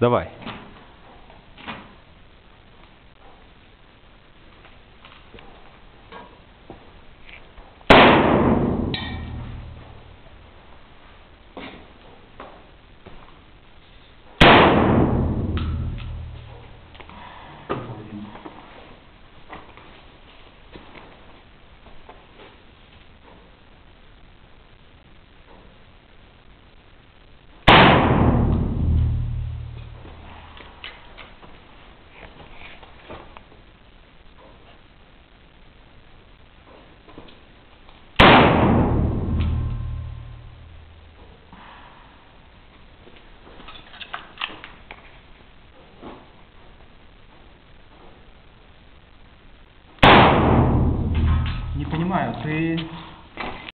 Давай. Понимаю, ты